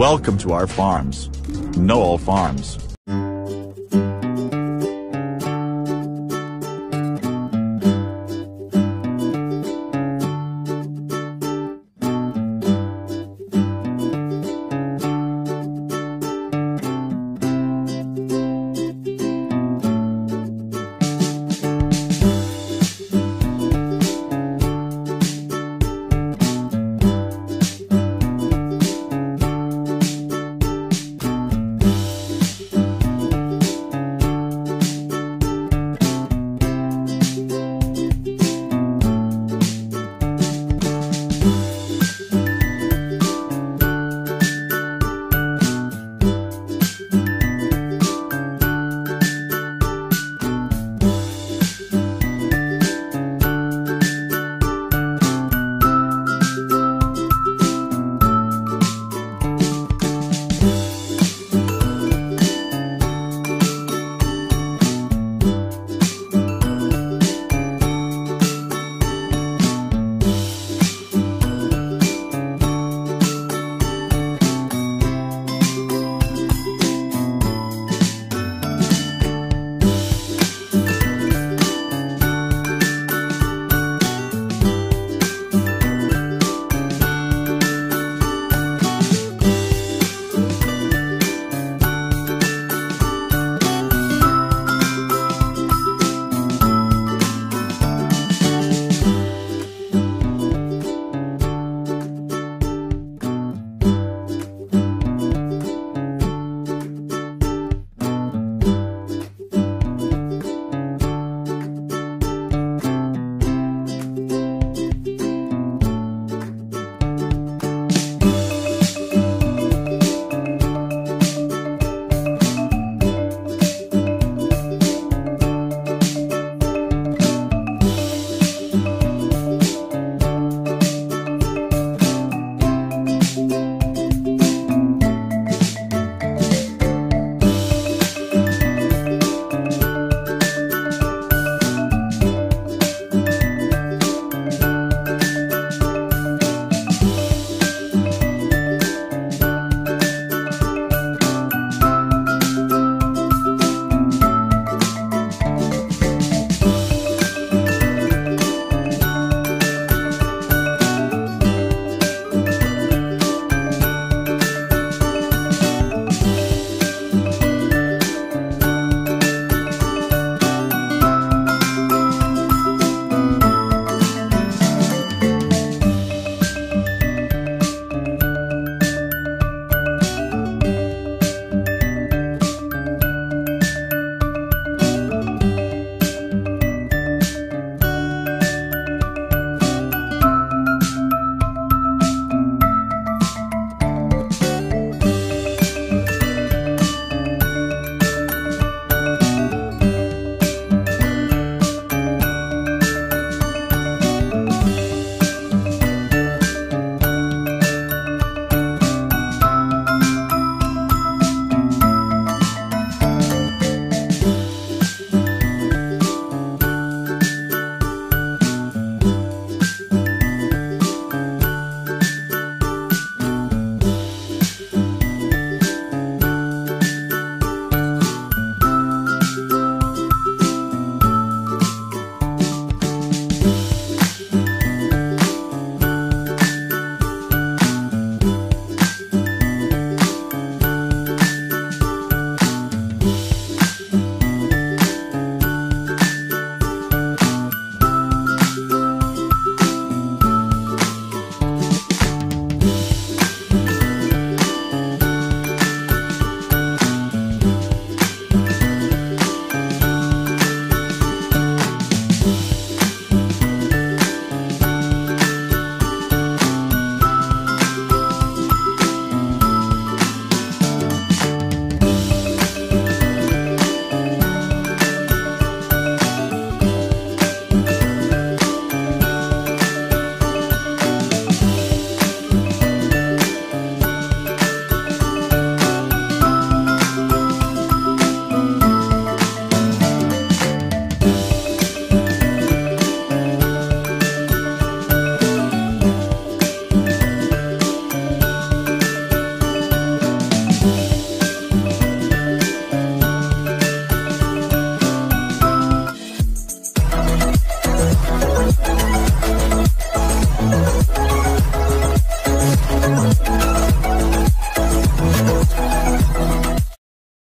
Welcome to our farms. Noel Farms.